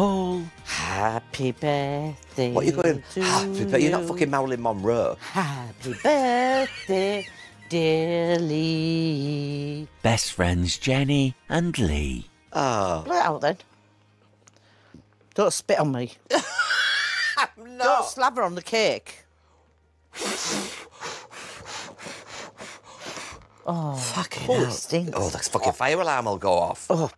Paul. Happy birthday. What are you going? to Happy birthday. You're not fucking Marilyn Monroe. Happy birthday, dear Lee. Best friends Jenny and Lee. Oh. Blow out then. Don't spit on me. Don't slather on the cake. Oh, fucking hell. stinks. Oh, that's fucking fire alarm will go off. Oh,